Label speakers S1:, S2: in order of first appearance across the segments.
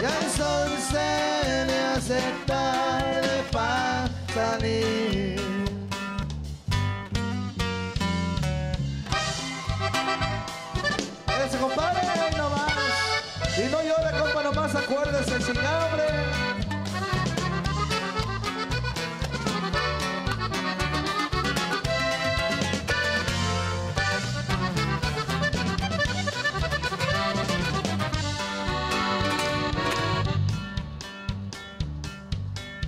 S1: Ya el sol se le hace tarde para salir. Ese compadre, ahí nomás. Y no llore, compa, nomás acuérdese, sin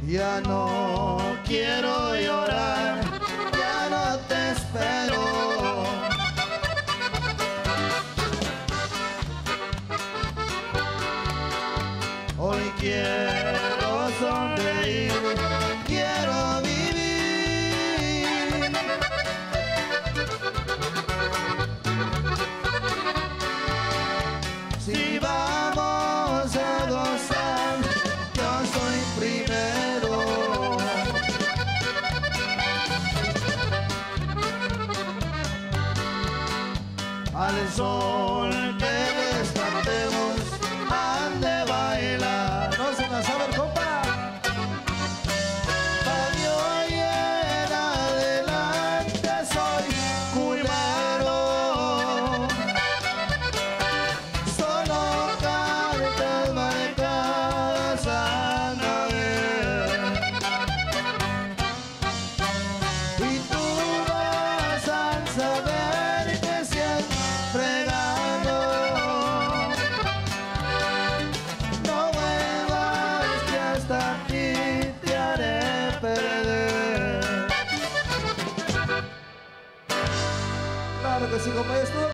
S1: Ya no quiero llorar, ya no te espero. Hoy quiero al sol Así como esto. Pues,